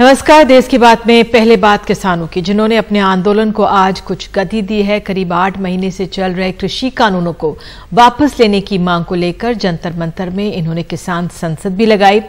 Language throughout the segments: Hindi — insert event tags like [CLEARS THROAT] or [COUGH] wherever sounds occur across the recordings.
नमस्कार, देश की बात में पहले बात किसानों की, जिन्होंने अपने आंदोलन को आज कुछ गति दी है। करीब आठ महीने से चल रहे कृषि कानूनों को वापस लेने की मांग को लेकर जंतर मंतर में इन्होंने किसान संसद भी लगाई।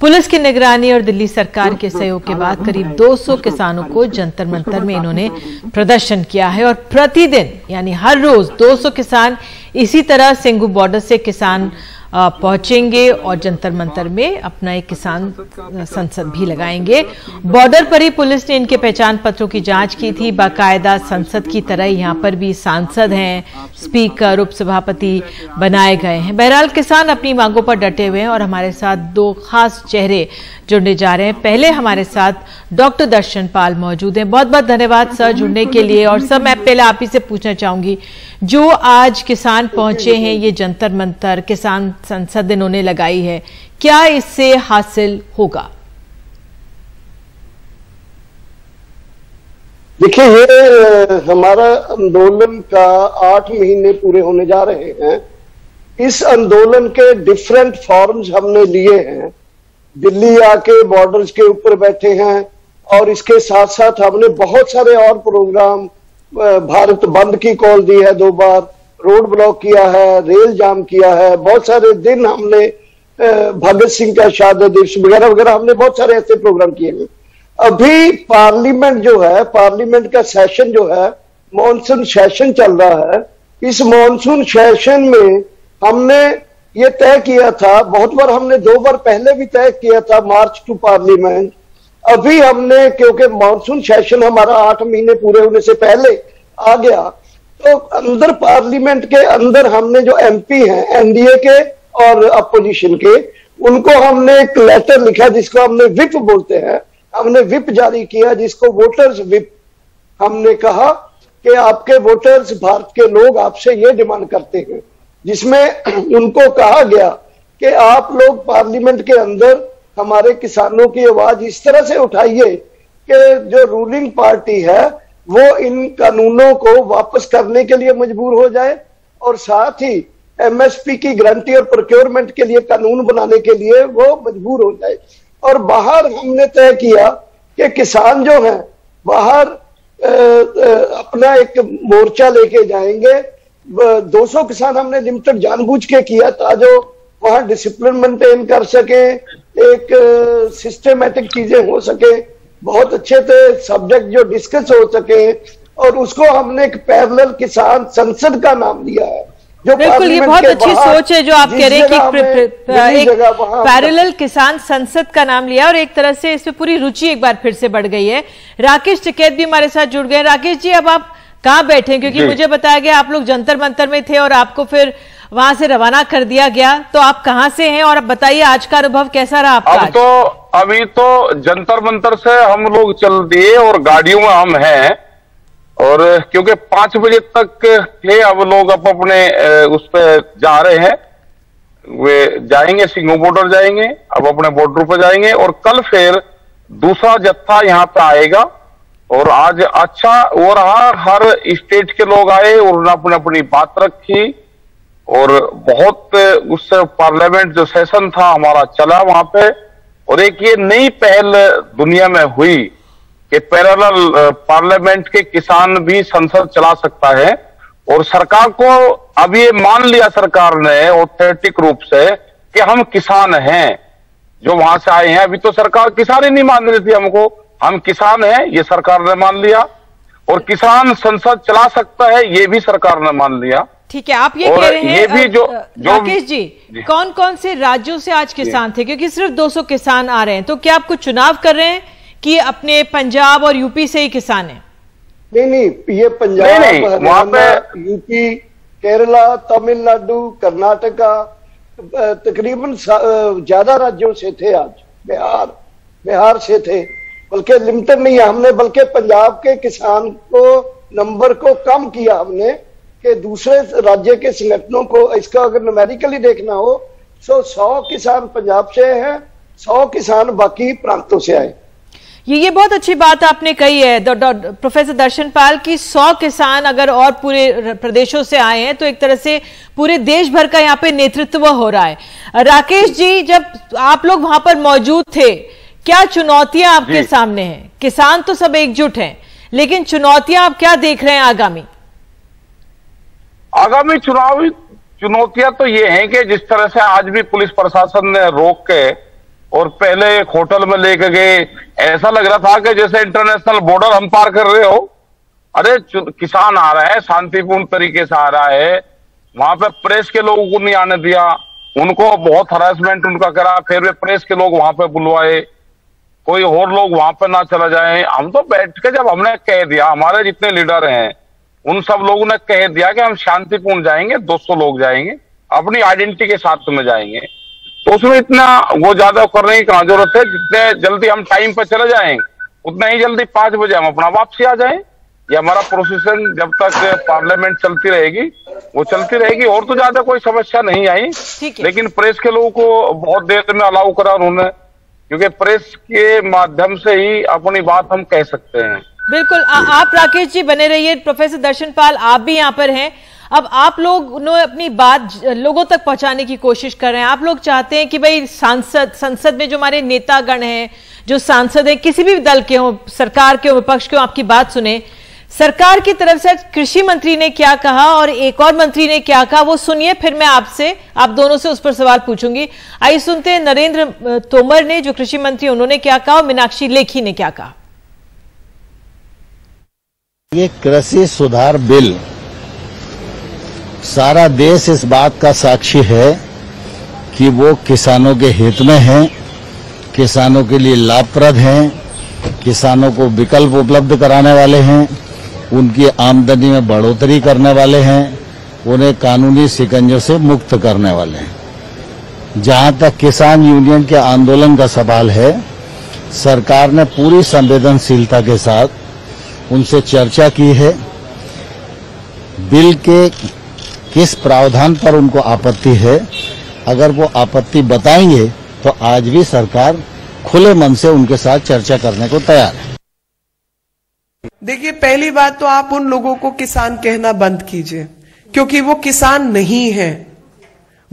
पुलिस की निगरानी और दिल्ली सरकार के सहयोग के बाद करीब 200 किसानों को जंतर मंतर में इन्होंने प्रदर्शन किया है और प्रतिदिन, यानी हर रोज 200 किसान इसी तरह सिंगू बॉर्डर से किसान पहुँचेंगे और जंतर मंतर में अपना एक किसान संसद भी लगाएँगे। बॉर्डर पर ही पुलिस ने इनके पहचान पत्रों की जाँच की थी। बाकायदा संसद की तरह यहाँ पर भी सांसद हैं, स्पीकर, उपसभापति बनाए गए हैं। बहरहाल किसान अपनी मांगों पर डटे हुए हैं और हमारे साथ दो खास चेहरे जुड़ने जा रहे हैं। पहले हमारे साथ डॉक्टर दर्शन पाल मौजूद हैं। बहुत बहुत धन्यवाद, सर, जुड़ने के लिए। और सर मैं पहले आप ही से पूछना चाहूँगी जो आज किसान पहुँचे हैं, ये जंतर मंतर किसान संसद इन्होंने लगाई है, क्या इससे हासिल होगा? देखिए, ये हमारा आंदोलन का आठ महीने पूरे होने जा रहे हैं। इस आंदोलन के डिफरेंट फॉर्म्स हमने लिए हैं। दिल्ली आके बॉर्डर्स के ऊपर बैठे हैं और इसके साथ साथ हमने बहुत सारे और प्रोग्राम भारत बंद की कॉल दी है दो बार, रोड ब्लॉक किया है, रेल जाम किया है, बहुत सारे दिन हमने भगत सिंह का शहादत दिवस वगैरह वगैरह हमने बहुत सारे ऐसे प्रोग्राम किए हैं। अभी पार्लियामेंट जो है पार्लियामेंट का सेशन जो है मानसून सेशन चल रहा है। इस मानसून सेशन में हमने ये तय किया था, बहुत बार हमने दो बार पहले भी तय किया था, मार्च टू पार्लियामेंट अभी हमने, क्योंकि मानसून सेशन हमारा आठ महीने पूरे होने से पहले आ गया तो अंदर पार्लियामेंट के अंदर हमने जो एमपी हैं एनडीए के और अपोजिशन के, उनको हमने एक लेटर लिखा जिसको हमने विप बोलते हैं। हमने विप जारी किया जिसको वोटर्स विप हमने कहा कि आपके वोटर्स भारत के लोग आपसे ये डिमांड करते हैं, जिसमें उनको कहा गया कि आप लोग पार्लियामेंट के अंदर हमारे किसानों की आवाज़ इस तरह से उठाइए कि जो रूलिंग पार्टी है, वो इन कानूनों को वापस करने के लिए मजबूर हो जाए और साथ ही एमएसपी की गारंटी और प्रोक्योरमेंट के लिए कानून बनाने के लिए वो मजबूर हो जाए। और बाहर हमने तय किया कि किसान जो है, बाहर अपना एक मोर्चा लेके जाएँगे। 200 किसान हमने लिमिटेड जानबूझ के किया था जो वहाँ डिसिप्लिन मेंटेन कर सके। एक सिस्टमेटिक चीज़ें हो सके बहुत अच्छे से सब्जेक्ट जो डिस्कस हो सके और उसको हमने एक पैरेलल किसान संसद का नाम दिया है जो बिल्कुल ये बहुत अच्छी सोच है जो आप कह रहे हैं कि एक पैरेलल किसान संसद का नाम लिया और एक तरह से इसमें पूरी रुचि एक बार फिर से बढ़ गई है। राकेश टिकैत भी हमारे साथ जुड़ गए। राकेश जी अब आप कहाँ बैठे क्योंकि मुझे बताया गया आप लोग जंतर मंतर में थे और आपको फिर वहाँ से रवाना कर दिया गया। तो आप कहाँ से हैं और अब बताइए आज का अनुभव कैसा रहा आपका अब तो अभी तो जंतर मंतर से हम लोग चल दिए और गाड़ियों में हम हैं। और क्योंकि पाँच बजे तक थे अब लोग अब अपने उस पर जा रहे हैं। वे जाएँगे सिंगो बॉर्डर जाएँगे अब अपने बॉर्डर पर जाएँगे और कल फिर दूसरा जत्था यहाँ पे आएगा। और आज अच्छा हो रहा हर स्टेट के लोग आए और उन्होंने अपनी अपनी बात रखी। और बहुत उस पार्लियामेंट जो सेशन था हमारा चला वहाँ पे, और एक ये नई पहल दुनिया में हुई कि पैरेलल पार्लियामेंट के किसान भी संसद चला सकता है, और सरकार को अब ये मान लिया सरकार ने ऑथेंटिक रूप से, कि हम किसान हैं, जो वहाँ से आए हैं। अभी तो सरकार किसान ही नहीं मान रही थी हमको। हम किसान हैं, ये सरकार ने मान लिया, और किसान संसद चला सकता है, ये भी सरकार ने मान लिया। ठीक है आप ये कह रहे हैं ये भी जो राकेश जी, जी। कौन कौन से राज्यों से आज किसान थे? क्योंकि सिर्फ़ 200 किसान आ रहे हैं तो क्या आप कुछ चुनाव कर रहे हैं कि अपने पंजाब और यूपी से ही किसान है? नहीं नहीं ये पंजाब वहाँ पे यूपी केरला तमिलनाडु कर्नाटका तकरीबन ज़्यादा राज्यों से थे आज। बिहार बिहार से थे बल्कि लिमिटेड नहीं है हमने बल्कि पंजाब के किसान को नंबर को कम किया हमने। कि दूसरे राज्य के संगठनों को इसका अगर न्यूमेरिकली देखना हो तो सौ किसान पंजाब से हैं सौ किसान बाकी प्रांतों से आए। ये ये बहुत अच्छी बात आपने कही है प्रोफेसर दर्शन पाल की सौ किसान अगर और पूरे प्रदेशों से आए हैं तो एक तरह से पूरे देश भर का यहाँ पे नेतृत्व हो रहा है। राकेश जी जब आप लोग वहाँ पर मौजूद थे क्या चुनौतियाँ आपके सामने हैं? किसान तो सब एकजुट हैं लेकिन चुनौतियाँ आप क्या देख रहे हैं आगामी? आगामी चुनावी चुनौतियाँ तो ये हैं कि जिस तरह से आज भी पुलिस प्रशासन ने रोक के और पहले एक होटल में लेके गए, ऐसा लग रहा था कि जैसे इंटरनेशनल बॉर्डर हम पार कर रहे हो, अरे किसान आ रहा है, शांतिपूर्ण तरीके से आ रहा है, वहाँ पे प्रेस के लोगों को नहीं आने दिया, उनको बहुत हरासमेंट उनका करा, फिर वे प्रेस के लोग वहाँ पे बुलवाए, कोई और लोग वहाँ पे ना चला जाए, हम तो बैठ के जब हमने कह दिया, हमारे जितने लीडर हैं उन सब लोगों ने कह दिया कि हम शांतिपूर्ण जाएँगे 200 लोग जाएँगे अपनी आइडेंटिटी के साथ में जाएँगे। तो उसमें इतना वो ज़्यादा करने की कहा ज़रूरत है? जितने जल्दी हम टाइम पर चले जाएँगे उतना ही जल्दी पाँच बजे हम अपना वापसी आ जाए। ये हमारा प्रोसेसन जब तक पार्लियामेंट चलती रहेगी वो चलती रहेगी और तो ज़्यादा कोई समस्या नहीं आई। लेकिन प्रेस के लोगों को बहुत देर में अलाउ करा उन्होंने क्योंकि प्रेस के माध्यम से ही अपनी बात हम कह सकते हैं। बिल्कुल आ, आप राकेश जी बने रहिए प्रोफेसर दर्शन पाल आप भी यहाँ पर हैं। अब आप लोग ने अपनी बात लोगों तक पहुँचाने की कोशिश कर रहे हैं। आप लोग चाहते हैं कि भाई सांसद संसद में जो हमारे नेतागण हैं जो सांसद हैं किसी भी दल के हो सरकार के हो विपक्ष के हो आपकी बात सुने। सरकार की तरफ़ से कृषि मंत्री ने क्या कहा और एक और मंत्री ने क्या कहा वो सुनिए फिर मैं आपसे आप दोनों से उस पर सवाल पूछूँगी। आइए सुनते हैं नरेंद्र तोमर ने जो कृषि मंत्री उन्होंने क्या कहा और मीनाक्षी लेखी ने क्या कहा। ये कृषि सुधार बिल, सारा देश इस बात का साक्षी है कि वो किसानों के हित में है, किसानों के लिए लाभप्रद हैं, किसानों को विकल्प उपलब्ध कराने वाले हैं, उनकी आमदनी में बढ़ोतरी करने वाले हैं, उन्हें कानूनी शिकंजों से मुक्त करने वाले हैं। जहाँ तक किसान यूनियन के आंदोलन का सवाल है, सरकार ने पूरी संवेदनशीलता के साथ उनसे चर्चा की है। बिल के किस प्रावधान पर उनको आपत्ति है, अगर वो आपत्ति बताएँगे तो आज भी सरकार खुले मन से उनके साथ चर्चा करने को तैयार है। देखिए, पहली बात तो आप उन लोगों को किसान कहना बंद कीजिए, क्योंकि वो किसान नहीं है।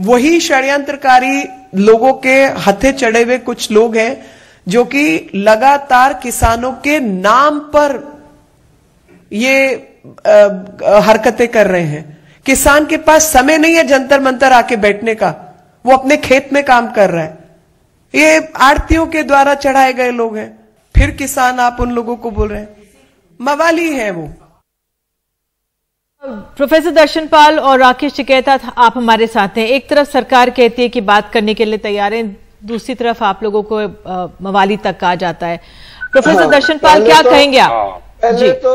वही षड्यंत्रकारी लोगों के हथे चढ़े हुए कुछ लोग हैं, जो कि लगातार किसानों के नाम पर ये हरकतें कर रहे हैं। किसान के पास समय नहीं है जंतर मंतर आके बैठने का। वो अपने खेत में काम कर रहा है। ये आरतियों के द्वारा चढ़ाए गए लोग हैं। फिर किसान आप उन लोगों को बोल रहे हैं। मवाली है वो। प्रोफेसर दर्शन पाल और राकेश चिकेता आप हमारे साथ हैं। एक तरफ़ सरकार कहती है कि बात करने के लिए तैयार है दूसरी तरफ़ आप लोगों को मवाली तक कहा जाता है। प्रोफेसर हाँ, दर्शन पाल क्या तो, कहेंगे आप? हाँ, पहले तो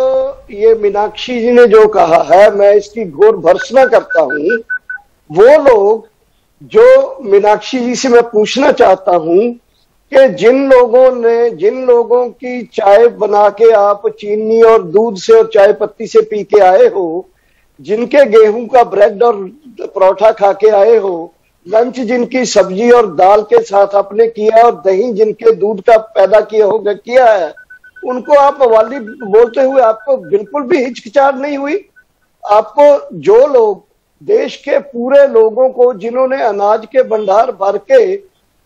ये मीनाक्षी जी ने जो कहा है मैं इसकी घोर भर्सना करता हूँ। वो लोग जो मीनाक्षी जी से मैं पूछना चाहता हूँ कि जिन लोगों ने जिन लोगों की चाय बना के आप चीनी और दूध से और चाय पत्ती से पी के आए हो जिनके गेहूँ का ब्रेड और परोठा खा के आए हो लंच जिनकी सब्ज़ी और दाल के साथ आपने किया और दही जिनके दूध का पैदा किया होगा किया है उनको आप वाली बोलते हुए आपको बिल्कुल भी हिचकिचाहट नहीं हुई? आपको जो लोग, देश के पूरे लोगों को जिन्होंने अनाज के भंडार भर के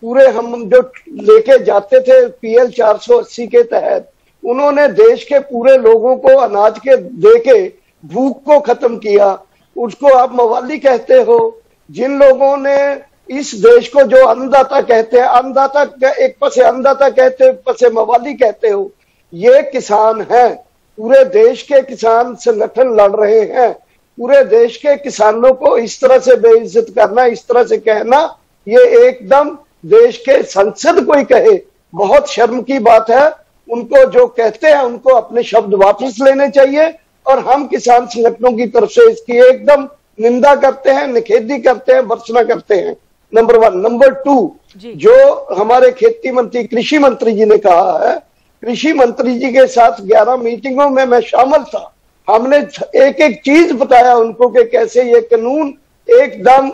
पूरे हम जो लेके जाते थे पीएल 480 के तहत, उन्होंने देश के पूरे लोगों को अनाज के दे के भूख को खत्म किया। उसको आप मवाली कहते हो? जिन लोगों ने इस देश को जो अन्नदाता कहते हैं, अन्नदाता एक पसे अन्नदाता कहते पसे मवाली कहते हो ये किसान हैं। पूरे देश के किसान संगठन लड़ रहे हैं। पूरे देश के किसानों को इस तरह से बेइज्जत करना इस तरह से कहना ये एकदम देश के संसद कोई कहे। बहुत शर्म की बात है। उनको जो कहते हैं उनको अपने शब्द वापस लेने चाहिए और हम किसान संगठनों की तरफ़ से इसकी एकदम निंदा करते हैं निखेधी करते हैं वर्षना करते हैं। Number one. नंबर टू जो हमारे खेती मंत्री कृषि मंत्री जी ने कहा है कृषि मंत्री जी के साथ 11 मीटिंगों में मैं शामिल था। हमने एक एक चीज़ बताया उनको कि कैसे ये कानून एकदम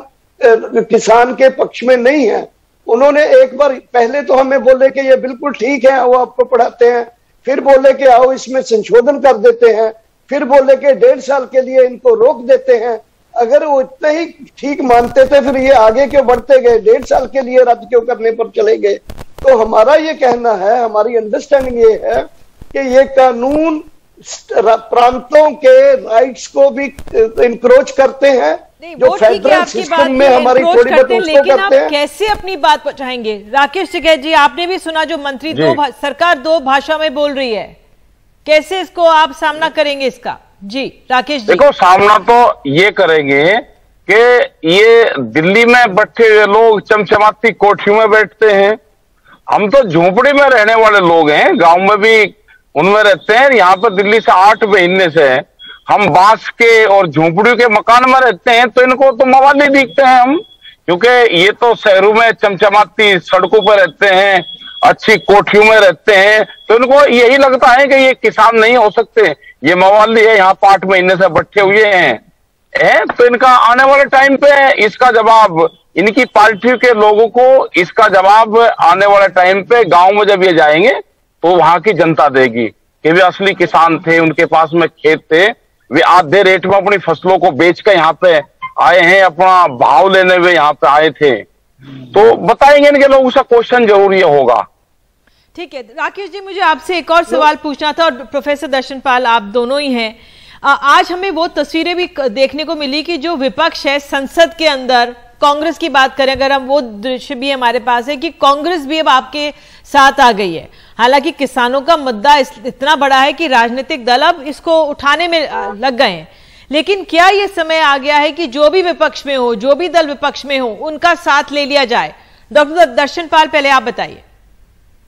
किसान के पक्ष में नहीं है। उन्होंने एक बार, पहले तो हमें बोले कि ये बिल्कुल ठीक है वो आपको पढ़ाते हैं। फिर बोले कि आओ इसमें संशोधन कर देते हैं। फिर बोले कि डेढ़ साल के लिए इनको रोक देते हैं। अगर वो इतना ही ठीक मानते थे फिर ये आगे क्यों बढ़ते गए? डेढ़ साल के लिए रद्द क्यों करने पर चले गए? तो हमारा ये कहना है हमारी अंडरस्टैंडिंग ये है कि ये कानून प्रांतों के राइट्स को भी इंक्रोच करते हैं जो फेडरल सिस्टम में हमारी थोड़ी बहुत लेकिन आप कैसे अपनी बात पहुंचाएँगे? राकेश टिकैत जी आपने भी सुना जो मंत्री दो सरकार दो भाषा में बोल रही है। कैसे इसको आप सामना करेंगे इसका? जी, राकेश जी। देखो, सामना तो ये करेंगे कि ये दिल्ली में बैठे हुए लोग चमचमाती कोठियों में बैठते हैं। हम तो झोपड़ी में रहने वाले लोग हैं, गाँव में भी उनमें रहते हैं यहाँ पर दिल्ली से आठ महीने से है। हम बाँस के और झोंपड़ियों के मकान में रहते हैं तो इनको तो मवाली दिखते हैं हम, क्योंकि ये तो शहरों में चमचमाती सड़कों पर रहते हैं, अच्छी कोठियों में रहते हैं तो इनको यही लगता है कि ये किसान नहीं हो सकते। ये मवाली है, यहाँ पाँच महीने से बैठे हुए हैं। है? तो इनका आने वाले टाइम पे इसका जवाब, इनकी पार्टी के लोगों को इसका जवाब आने वाले टाइम पे गाँव में जब ये जाएँगे तो वहाँ की जनता देगी कि वे असली किसान थे, उनके पास में खेत थे। वे आधे रेट में अपनी फ़सलों को बेच कर यहाँ पे आए हैं, अपना भाव लेने हुए यहाँ पे आए थे। तो बताएँगे इनके लोगों से, क्वेश्चन ज़रूर ये होगा। ठीक है राकेश जी मुझे आपसे एक और सवाल पूछना था और प्रोफेसर दर्शन पाल आप दोनों ही हैं। आज हमें वो तस्वीरें भी देखने को मिली कि जो विपक्ष है संसद के अंदर कांग्रेस की बात करें अगर हम वो दृश्य भी हमारे पास है कि कांग्रेस भी अब आपके साथ आ गई है। हालाँकि किसानों का मुद्दा इतना बड़ा है कि राजनीतिक दल अब इसको उठाने में लग गए हैं। लेकिन क्या ये समय आ गया है कि जो भी विपक्ष में हो जो भी दल विपक्ष में हो उनका साथ ले लिया जाए? डॉक्टर दर्शन पाल पहले आप बताइए।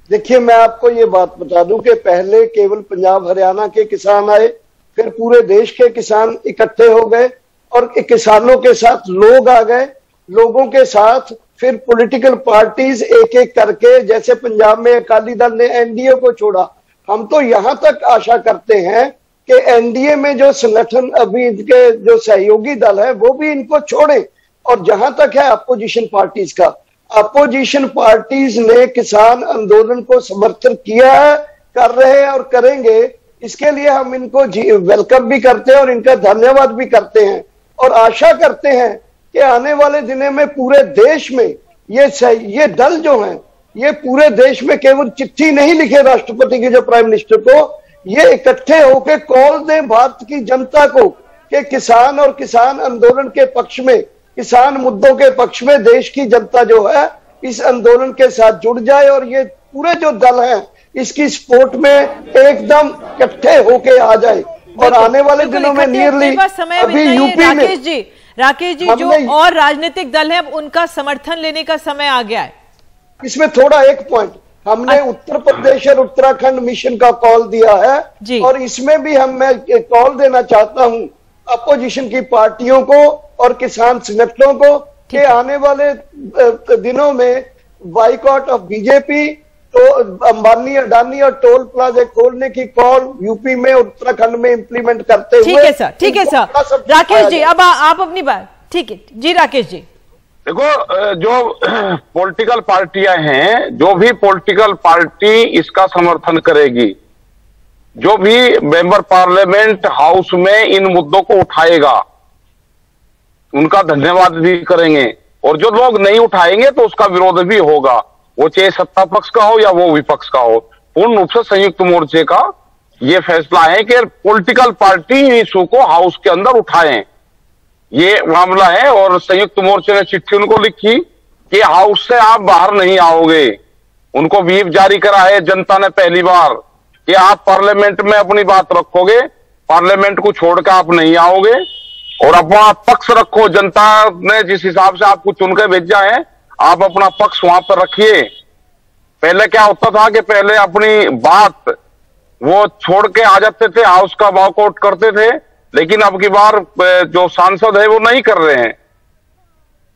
देखिए, मैं आपको ये बात बता दूँ कि पहले केवल पंजाब, हरियाणा के किसान आए, फिर पूरे देश के किसान इकट्ठे हो गए और किसानों के साथ लोग आ गए। लोगों के साथ फिर पॉलिटिकल पार्टीज़ एक एक करके, जैसे पंजाब में अकाली दल ने एनडीए को छोड़ा। हम तो यहाँ तक आशा करते हैं कि एनडीए में जो संगठन अभी के जो सहयोगी दल है, वो भी इनको छोड़े। और जहाँ तक है अपोजिशन पार्टीज़ का। अपोजिशन पार्टीज़ ने किसान आंदोलन को समर्थन किया है, कर रहे हैं और करेंगे। इसके लिए हम इनको वेलकम भी करते हैं और इनका धन्यवाद भी करते हैं। और आशा करते हैं कि आने वाले दिनों में पूरे देश में ये सही, ये दल जो हैं, ये पूरे देश में केवल चिट्ठी नहीं लिखे राष्ट्रपति के, जो प्राइम मिनिस्टर को। ये इकट्ठे होकर कॉल दें भारत की जनता को कि किसान और किसान आंदोलन के पक्ष में किसान मुद्दों के पक्ष में देश की जनता जो है इस आंदोलन के साथ जुड़ जाए और ये पूरे जो दल हैं इसकी सपोर्ट में एकदम इकट्ठे होके आ जाए। और आने वाले दिनों में नियरली अभी यूपी में जी राकेश जी जो और राजनीतिक दल है उनका समर्थन लेने का समय आ गया है। इसमें थोड़ा एक पॉइंट हमने उत्तर प्रदेश और उत्तराखंड मिशन का कॉल दिया है और इसमें भी हम मैं कॉल देना चाहता हूँ अपोजिशन की पार्टियों को और किसान संगठनों को कि आने वाले दिनों में बाइकआउट ऑफ़ बीजेपी तो अंबानी अडानी और टोल प्लाजे खोलने की कॉल यूपी में उत्तराखंड में इंप्लीमेंट करते हुए ठीक है सर। ठीक है सर। राकेश जी अब आ, आप अपनी बात। ठीक है। जी राकेश जी। देखो जो [CLEARS THROAT] पॉलिटिकल पार्टियाँ हैं जो भी पॉलिटिकल पार्टी इसका समर्थन करेगी जो भी मेंबर पार्लियामेंट हाउस में इन मुद्दों को उठाएगा उनका धन्यवाद भी करेंगे। और जो लोग नहीं उठाएँगे तो उसका विरोध भी होगा। वो चाहे सत्ता पक्ष का हो या वो विपक्ष का हो। पूर्ण रूप से संयुक्त मोर्चे का ये फैसला है कि पॉलिटिकल पार्टी इशू को हाउस के अंदर उठाएँ। ये मामला है और संयुक्त मोर्चे ने चिट्ठी उनको लिखी कि हाउस से आप बाहर नहीं आओगे। उनको व्हीप जारी करा है जनता ने पहली बार कि आप पार्लियामेंट में अपनी बात रखोगे। पार्लियामेंट को छोड़कर आप नहीं आओगे। और अपना पक्ष रखो, जनता ने जिस हिसाब से आपको चुनकर भेजा है, आप अपना पक्ष वहाँ पर रखिए। पहले क्या होता था कि पहले अपनी बात वो छोड़ के आ जाते थे, हाउस का वॉकआउट करते थे, लेकिन अब की बार जो सांसद है वो नहीं कर रहे हैं।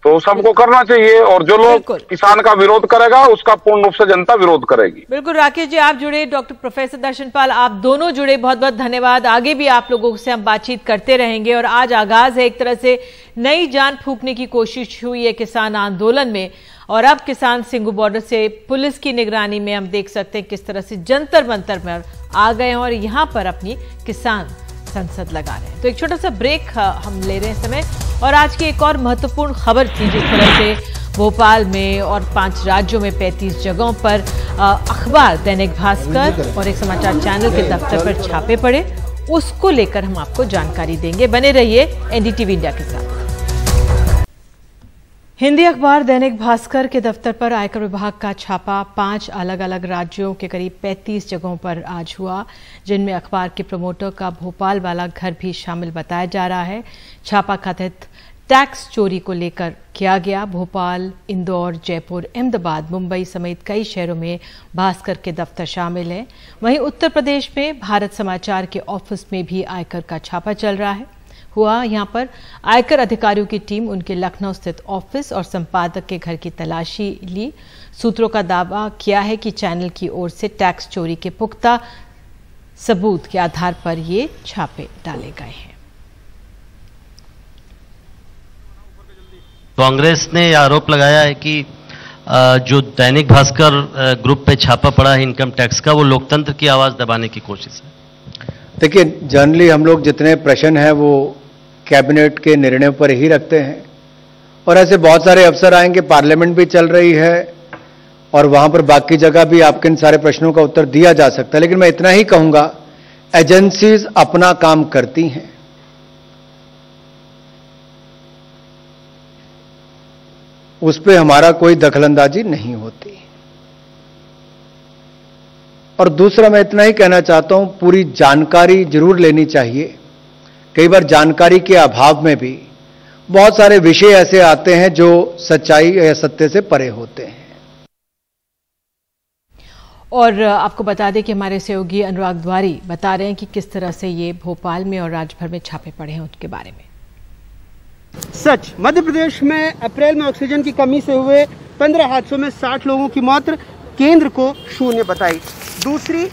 तो सबको करना चाहिए और जो लोग किसान का विरोध करेगा उसका पूर्ण रूप से जनता विरोध करेगी। बिल्कुल राकेश जी आप जुड़े डॉक्टर प्रोफेसर दर्शनपाल आप दोनों जुड़े बहुत बहुत धन्यवाद। आगे भी आप लोगों से हम बातचीत करते रहेंगे और आज आगाज़ है एक तरह से नई जान फूकने की कोशिश हुई है किसान आंदोलन में। और अब किसान सिंगू बॉर्डर से पुलिस की निगरानी में हम देख सकते हैं किस तरह से जंतर मंतर में आ गए हैं और यहाँ पर अपनी किसान संसद लगा रहे हैं। तो एक छोटा सा ब्रेक हम ले रहे हैं समय। और आज की एक और महत्वपूर्ण खबर थी जिस तरह से भोपाल में और पाँच राज्यों में 35 जगहों पर अखबार दैनिक भास्कर और एक समाचार चैनल के दफ्तर पर छापे पड़े। उसको लेकर हम आपको जानकारी देंगे। बने रहिए एनडीटीवी इंडिया के साथ। हिंदी अखबार दैनिक भास्कर के दफ्तर पर आयकर विभाग का छापा, पाँच अलग अलग राज्यों के करीब 35 जगहों पर आज हुआ, जिनमें अखबार के प्रमोटर का भोपाल वाला घर भी शामिल बताया जा रहा है। छापा कथित टैक्स चोरी को लेकर किया गया, भोपाल, इंदौर, जयपुर, अहमदाबाद, मुंबई समेत कई शहरों में भास्कर के दफ्तर शामिल हैं। वहीं उत्तर प्रदेश में भारत समाचार के ऑफ़िस में भी आयकर का छापा चल रहा है। हुआ। यहाँ पर आयकर अधिकारियों की टीम उनके लखनऊ स्थित ऑफ़िस और संपादक के घर की तलाशी ली। सूत्रों का दावा किया है कि चैनल की ओर से टैक्स चोरी के पुख्ता सबूत के आधार पर ये छापे डाले गए हैं। कांग्रेस ने आरोप लगाया है कि जो दैनिक भास्कर ग्रुप पे छापा पड़ा है इनकम टैक्स का वो लोकतंत्र की आवाज़ दबाने की कोशिश है। देखिए जनरली हम लोग जितने प्रश्न हैं वो कैबिनेट के निर्णय पर ही रखते हैं। और ऐसे बहुत सारे अवसर आएँगे, पार्लियामेंट भी चल रही है, और वहाँ पर बाकी जगह भी आपके इन सारे प्रश्नों का उत्तर दिया जा सकता है। लेकिन मैं इतना ही कहूँगा, एजेंसीज अपना काम करती हैं। उस पर हमारा कोई दखलंदाजी नहीं होती। और दूसरा मैं इतना ही कहना चाहता हूँ, पूरी जानकारी ज़रूर लेनी चाहिए। कई बार जानकारी के अभाव में भी बहुत सारे विषय ऐसे आते हैं जो सच्चाई या सत्य से परे होते हैं। और आपको बता दें कि हमारे सहयोगी अनुराग द्वारी बता रहे हैं कि किस तरह से ये भोपाल में और राज्य भर में छापे पड़े हैं उनके बारे में। सच मध्य प्रदेश में अप्रैल में ऑक्सीजन की कमी से हुए पंद्रह हादसों में साठ लोगों की मौत केंद्र को शून्य बताई। दूसरी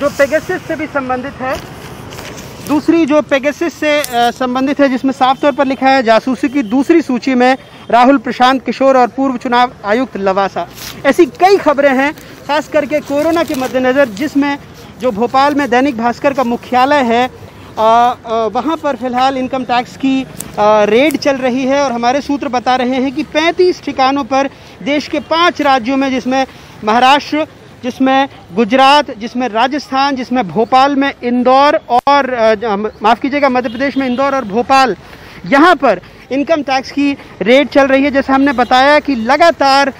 जो पेगेसिस से भी संबंधित है दूसरी जो पेगेसिस से संबंधित है, जिसमें साफ़ तौर पर लिखा है, जासूसी की दूसरी सूची में राहुल प्रशांत किशोर और पूर्व चुनाव आयुक्त लवासा। ऐसी कई खबरें हैं, खास करके कोरोना के मद्देनज़र, जिसमें जो भोपाल में दैनिक भास्कर का मुख्यालय है वहाँ पर फ़िलहाल इनकम टैक्स की रेड चल रही है और हमारे सूत्र बता रहे हैं कि 35 ठिकानों पर देश के पाँच राज्यों में, जिसमें महाराष्ट्र जिसमें गुजरात, जिसमें राजस्थान, जिसमें भोपाल में इंदौर और माफ़ कीजिएगा, मध्य प्रदेश में इंदौर और भोपाल। यहाँ पर इनकम टैक्स की रेट चल रही है। जैसे हमने बताया कि लगातार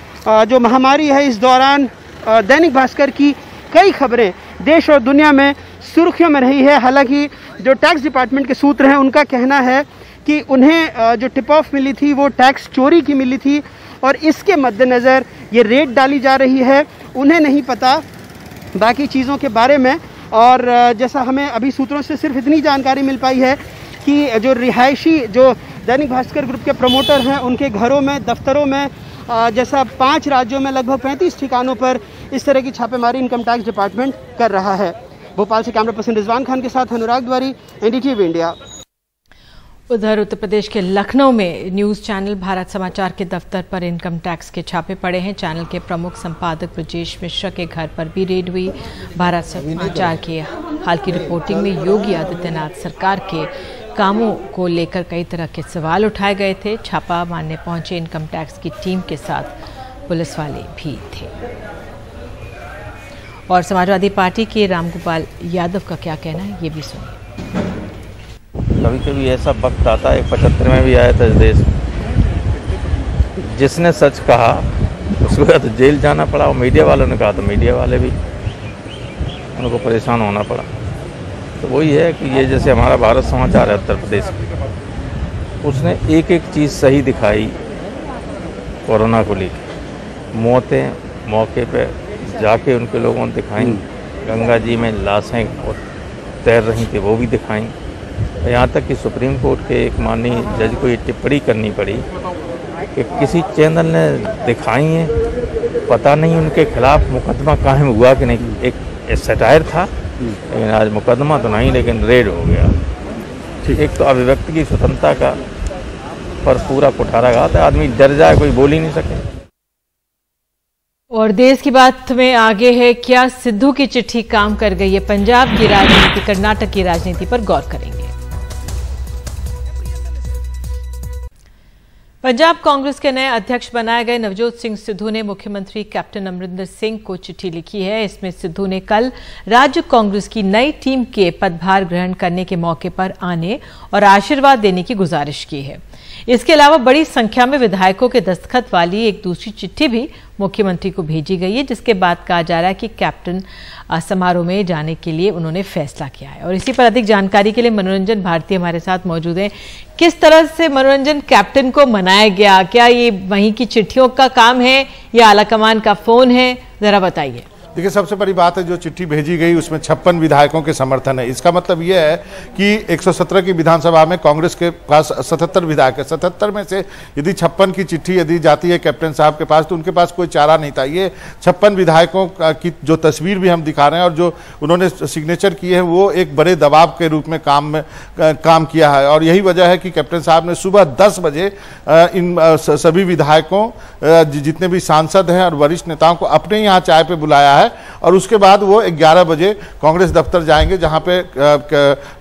जो महामारी है इस दौरान दैनिक भास्कर की कई खबरें देश और दुनिया में सुर्खियों में रही है। हालाँकि जो टैक्स डिपार्टमेंट के सूत्र हैं, उनका कहना है कि उन्हें जो टिप ऑफ़ मिली थी, वो टैक्स चोरी की मिली थी और इसके मद्देनज़र ये रेट डाली जा रही है। उन्हें नहीं पता बाकी चीज़ों के बारे में। और जैसा हमें अभी सूत्रों से सिर्फ़ इतनी जानकारी मिल पाई है कि जो रिहायशी, जो दैनिक भास्कर ग्रुप के प्रमोटर हैं, उनके घरों में, दफ्तरों में जैसा पाँच राज्यों में लगभग पैंतीस ठिकानों पर इस तरह की छापेमारी इनकम टैक्स डिपार्टमेंट कर रहा है। भोपाल से कैमरा पर्सन रिजवान खान के साथ अनुराग द्वारी एनडीटीवी इंडिया। उधर उत्तर प्रदेश के लखनऊ में न्यूज़ चैनल भारत समाचार के दफ्तर पर इनकम टैक्स के छापे पड़े हैं। चैनल के प्रमुख संपादक ब्रजेश मिश्रा के घर पर भी रेड हुई। भारत समाचार के हाल की रिपोर्टिंग में योगी आदित्यनाथ सरकार के कामों को लेकर कई तरह के सवाल उठाए गए थे। छापा मारने पहुँचे इनकम टैक्स की टीम के साथ पुलिस वाले भी थे। और समाजवादी पार्टी के रामगोपाल यादव का क्या कहना है, ये भी सुनिए। कभी कभी ऐसा वक्त आता है पचहत्तर में भी आया था इस देश। जिसने सच कहा उसको या तो जेल जाना पड़ा। और मीडिया वालों ने कहा तो मीडिया वाले भी उनको परेशान होना पड़ा। तो वही है कि ये जैसे हमारा भारत समाचार है उत्तर प्रदेश उसने एक एक चीज़ सही दिखाई कोरोना को लेकर मौतें मौके पे जाके उनके लोगों ने दिखाई। गंगा जी में लाशें और तैर रही थी वो भी दिखाई। यहाँ तक कि सुप्रीम कोर्ट के एक माननीय जज को ये टिप्पणी करनी पड़ी कि किसी चैनल ने दिखाई है पता नहीं उनके खिलाफ मुकदमा कायम हुआ कि नहीं। एक सटायर था लेकिन आज मुकदमा तो नहीं लेकिन रेड हो गया। एक तो अभिव्यक्ति की स्वतंत्रता का पर पूरा कुठारा गा था आदमी डर जाए कोई बोल ही नहीं सके। और देश की बात में आगे है क्या सिद्धू की चिट्ठी काम कर गई है? पंजाब की राजनीति कर्नाटक की राजनीति पर गौर करेंगे। पंजाब कांग्रेस के नए अध्यक्ष बनाए गए नवजोत सिंह सिद्धू ने मुख्यमंत्री कैप्टन अमरिंदर सिंह को चिट्ठी लिखी है। इसमें सिद्धू ने कल राज्य कांग्रेस की नई टीम के पदभार ग्रहण करने के मौके पर आने और आशीर्वाद देने की गुजारिश की है। इसके अलावा बड़ी संख्या में विधायकों के दस्तखत वाली एक दूसरी चिट्ठी भी मुख्यमंत्री को भेजी गई है, जिसके बाद कहा जा रहा है कि कैप्टन समारोह में जाने के लिए उन्होंने फैसला किया है। और इसी पर अधिक जानकारी के लिए मनोरंजन भारती हमारे साथ मौजूद हैं। किस तरह से मनोरंजन कैप्टन को मनाया गया? क्या ये वहीं की चिट्ठियों का काम है या आलाकमान का फ़ोन है? जरा बताइए। देखिए, सबसे बड़ी बात है, जो चिट्ठी भेजी गई, उसमें छप्पन विधायकों के समर्थन है। इसका मतलब यह है कि 117 की विधानसभा में कांग्रेस के पास 77 विधायक है। 77 में से यदि छप्पन की चिट्ठी यदि जाती है कैप्टन साहब के पास तो उनके पास कोई चारा नहीं था। ये छप्पन विधायकों की जो तस्वीर भी हम दिखा रहे हैं और जो उन्होंने सिग्नेचर किए हैं, वो एक बड़े दबाव के रूप में काम में काम किया है। और यही वजह है कि कैप्टन साहब ने सुबह दस बजे इन सभी विधायकों जितने भी सांसद हैं और वरिष्ठ नेताओं को अपने यहाँ चाय पे बुलाया है। है और उसके बाद वो 11 बजे कांग्रेस दफ्तर जाएँगे जहाँ पे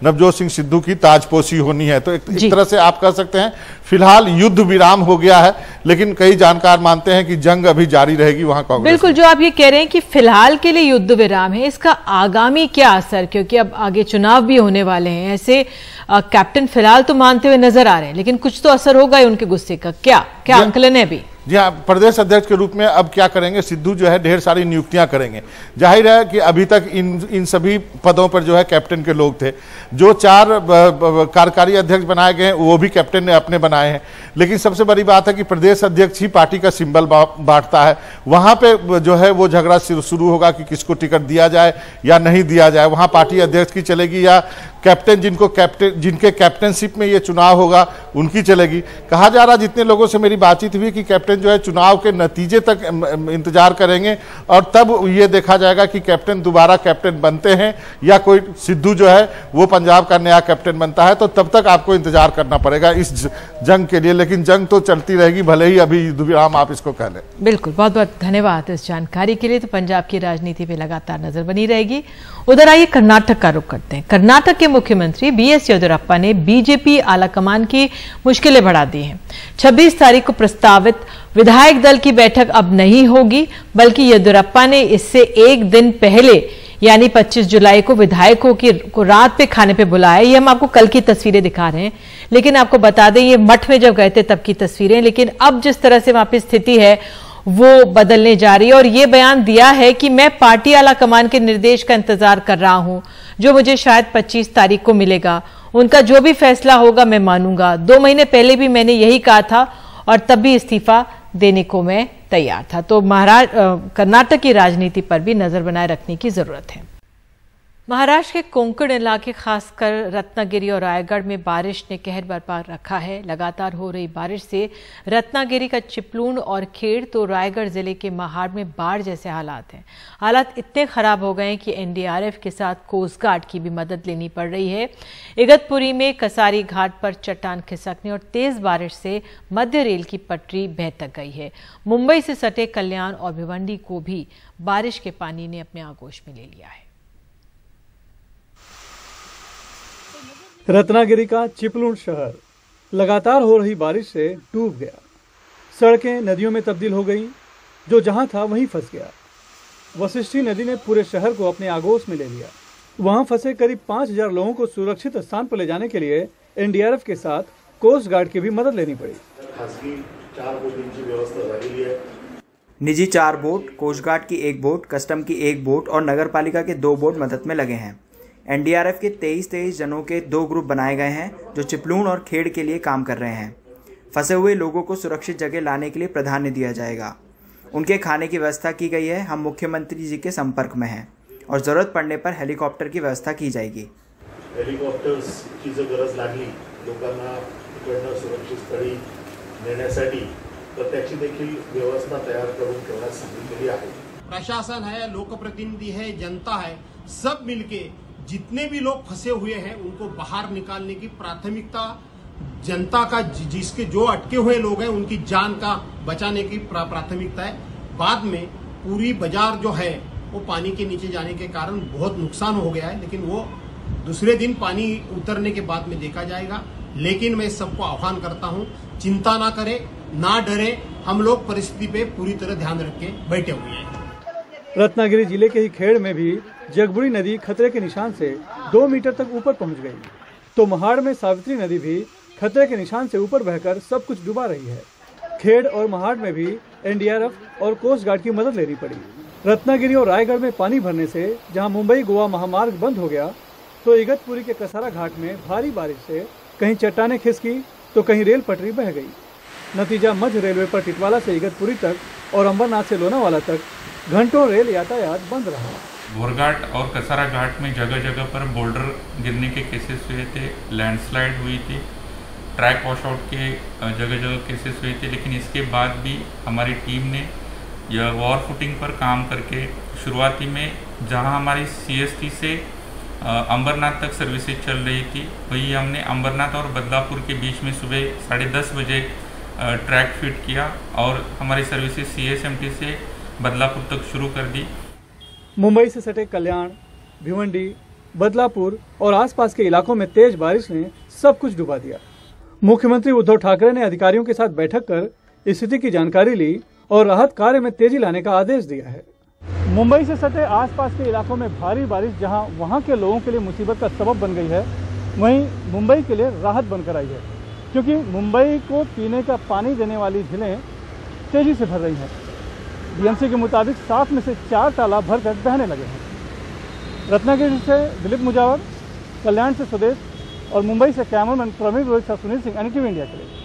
नवजोत सिंह सिद्धू की ताजपोशी होनी है। तो एक, एक तरह से आप कह सकते हैं फ़िलहाल युद्ध विराम हो गया है लेकिन कई जानकार मानते हैं कि जंग अभी जारी रहेगी वहाँ कांग्रेस बिल्कुल जो आप ये कह रहे हैं कि फ़िलहाल के लिए युद्ध विराम है इसका आगामी क्या असर? क्योंकि अब आगे चुनाव भी होने वाले हैं ऐसे आ, कैप्टन फ़िलहाल तो मानते हुए नज़र आ रहे हैं लेकिन कुछ तो असर होगा ही उनके गुस्से का। क्या? क्या आंकलन है अभी? जी हाँ प्रदेश अध्यक्ष के रूप में अब क्या करेंगे? सिद्धू जो है ढेर सारी नियुक्तियाँ करेंगे। ज़ाहिर है कि अभी तक इन इन सभी पदों पर जो है कैप्टन के लोग थे। जो चार कार्यकारी अध्यक्ष बनाए गए वो भी कैप्टन ने अपने बनाए हैं। लेकिन सबसे बड़ी बात है कि प्रदेश अध्यक्ष ही पार्टी का सिंबल बांटता है। वहाँ पे जो है वो झगड़ा शुरू होगा कि किसको टिकट दिया जाए या नहीं दिया जाए। वहाँ पार्टी अध्यक्ष की चलेगी या कैप्टन जिनको कैप्टन जिनके कैप्टनशिप में ये चुनाव होगा, उनकी चलेगी। कहा जा रहा जितने लोगों से मेरी बातचीत हुई कि कैप्टन जो है चुनाव के नतीजे तक इंतज़ार करेंगे और तब ये देखा जाएगा कि कैप्टन दोबारा कैप्टन बनते हैं या कोई सिद्धू जो है वो पंजाब का नया कैप्टन बनता है तो तब तक आपको इंतज़ार करना पड़ेगा। इस जंग के लिए, लेकिन जंग तो चलती रहेगी, भले ही अभी युद्ध विराम आप इसको कह लें। बिल्कुल बहुत बहुत धन्यवाद इस जानकारी के लिए। तो पंजाब की राजनीति पे लगातार नज़र बनी रहेगी। उधर आइए, कर्नाटक का रुख करते हैं। कर्नाटक के मुख्यमंत्री बी एस येदुरप्पा ने बीजेपी आलाकमान की मुश्किलें बढ़ा दी हैं। 26 तारीख को प्रस्तावित विधायक दल की बैठक अब नहीं होगी, बल्कि येदुरप्पा ने इससे एक दिन पहले यानी 25 जुलाई को विधायकों की को रात पे खाने पे बुलाया। ये हम आपको कल की तस्वीरें दिखा रहे हैं। लेकिन आपको बता दें, ये मठ में जब गए थे तब की तस्वीरें। लेकिन अब जिस तरह से वहाँ पे स्थिति है, वो बदलने जा रही है। और ये बयान दिया है कि मैं पार्टी आला कमान के निर्देश का इंतज़ार कर रहा हूँ। जो मुझे शायद 25 तारीख को मिलेगा। उनका जो भी फैसला होगा मैं मानूँगा। दो महीने पहले भी मैंने यही कहा था और तब भी इस्तीफा देने को मैं तैयार था। तो महाराज कर्नाटक की राजनीति पर भी नज़र बनाए रखने की ज़रूरत है। महाराष्ट्र के कोंकण इलाके, खासकर रत्नागिरी और रायगढ़ में बारिश ने कहर बरपा रखा है। लगातार हो रही बारिश से रत्नागिरी का चिपलून और खेड़ तो रायगढ़ ज़िले के महाड़ में बाढ़ जैसे हालात हैं। हालात इतने खराब हो गए हैं कि एनडीआरएफ के साथ कोस्ट गार्ड की भी मदद लेनी पड़ रही है। इगतपुरी में कसारी घाट पर चट्टान खिसकने और तेज बारिश से मध्य रेल की पटरी बह तक गई है। मुंबई से सटे कल्याण और भिवंडी को भी बारिश के पानी ने अपने आगोश में ले लिया है। रत्नागिरी का चिपलून शहर। लगातार हो रही बारिश से डूब गया। सड़कें नदियों में तब्दील हो गईं जो जहाँ था वहीं फंस गया। वशिष्ठी नदी ने पूरे शहर को अपने आगोश में ले लिया। वहाँ फंसे करीब पाँच हज़ार लोगों को सुरक्षित स्थान पर ले जाने के लिए एनडीआरएफ के साथ कोस्ट गार्ड की भी मदद लेनी पड़ी। निजी चार बोट कोस्ट गार्ड की एक बोट कस्टम की एक बोट और नगर पालिका के दो बोट मदद में लगे हैं। एनडीआरएफ के तेईस तेईस जनों के दो ग्रुप बनाए गए हैं जो चिपलून और खेड़ के लिए काम कर रहे हैं। फंसे हुए लोगों को सुरक्षित जगह लाने के लिए प्राधान्य दिया जाएगा। उनके खाने की व्यवस्था की गई है हम मुख्यमंत्री जी के संपर्क में हैं और ज़रूरत पड़ने पर हेलीकॉप्टर की व्यवस्था की जाएगी। हेलिकॉप्टर्सची जर गरज लागली लोकांना इकडनं सुरक्षित स्थळी नेण्यासाठी तर त्याची देखील व्यवस्था तयार करून ठेवण्यास सांगितलेली आहे. प्रशासन है लोकप्रतिनिधि है जनता है सब मिलके जितने भी लोग फंसे हुए हैं, उनको बाहर निकालने की प्राथमिकता जनता का जिसके जो अटके हुए लोग हैं, उनकी जान का बचाने की प्राथमिकता है। बाद में पूरी बाज़ार जो है, वो पानी के नीचे जाने के कारण बहुत नुकसान हो गया है, लेकिन वो दूसरे दिन पानी उतरने के बाद में देखा जाएगा। लेकिन मैं सबको आह्वान करता हूँ, चिंता ना करे, ना डरे, हम लोग परिस्थिति पे पूरी तरह ध्यान रख के बैठे हुए हैं। रत्नागिरी ज़िले के ही खेड़ में भी जगबुड़ी नदी खतरे के निशान से दो मीटर तक ऊपर पहुँच गई। तो महाड़ में सावित्री नदी भी खतरे के निशान से ऊपर बहकर सब कुछ डुबा रही है। खेड़ और महाड़ में भी एनडीआरएफ और कोस्ट गार्ड की मदद लेनी पड़ी। रत्नागिरी और रायगढ़ में पानी भरने से जहाँ मुंबई गोवा महामार्ग बंद हो गया तो इगतपुरी के कसारा घाट में भारी बारिश से कहीं चट्टाने खिसकी तो कहीं रेल पटरी बह गई। नतीजा मध्य रेलवे पर टिटवाला से इगतपुरी तक और अंबरनाथ से लोनावाला तक घंटों रेल यातायात बंद रहा। बोरघाट और कसारा घाट में जगह जगह पर बोल्डर गिरने के केसेस हुए थे लैंडस्लाइड हुई थी ट्रैक वॉश आउट के जगह जगह केसेस हुए थे, लेकिन इसके बाद भी हमारी टीम ने यह वॉर फुटिंग पर काम करके शुरुआती में जहाँ हमारी सीएसटी से अंबरनाथ तक सर्विसेज़ चल रही थी, वही हमने अंबरनाथ और बदलापुर के बीच में सुबह साढ़े दस बजे ट्रैक फिट किया और हमारी सर्विसेज़ सीएसएमटी से बदलापुर तक शुरू कर दी। मुंबई से सटे कल्याण, भिवंडी, बदलापुर और आसपास के इलाकों में तेज बारिश ने सब कुछ डुबा दिया। मुख्यमंत्री उद्धव ठाकरे ने अधिकारियों के साथ बैठक कर स्थिति की जानकारी ली और राहत कार्य में तेज़ी लाने का आदेश दिया है। मुंबई से सटे आसपास के इलाकों में भारी बारिश जहाँ वहाँ के लोगों के लिए मुसीबत का सबब बन गई है, वहीं मुंबई के लिए राहत बनकर आई है, क्योंकि मुंबई को पीने का पानी देने वाली झीलें तेज़ी से भर रही हैं। बीएमसी के मुताबिक सात में से चार तालाब भर कर बहने लगे हैं। रत्नागिरी से दिलीप मुजावर, कल्याण से सुदेश और मुंबई से cameraman Praveen Rohit Sunil Singh, NTV India के लिए।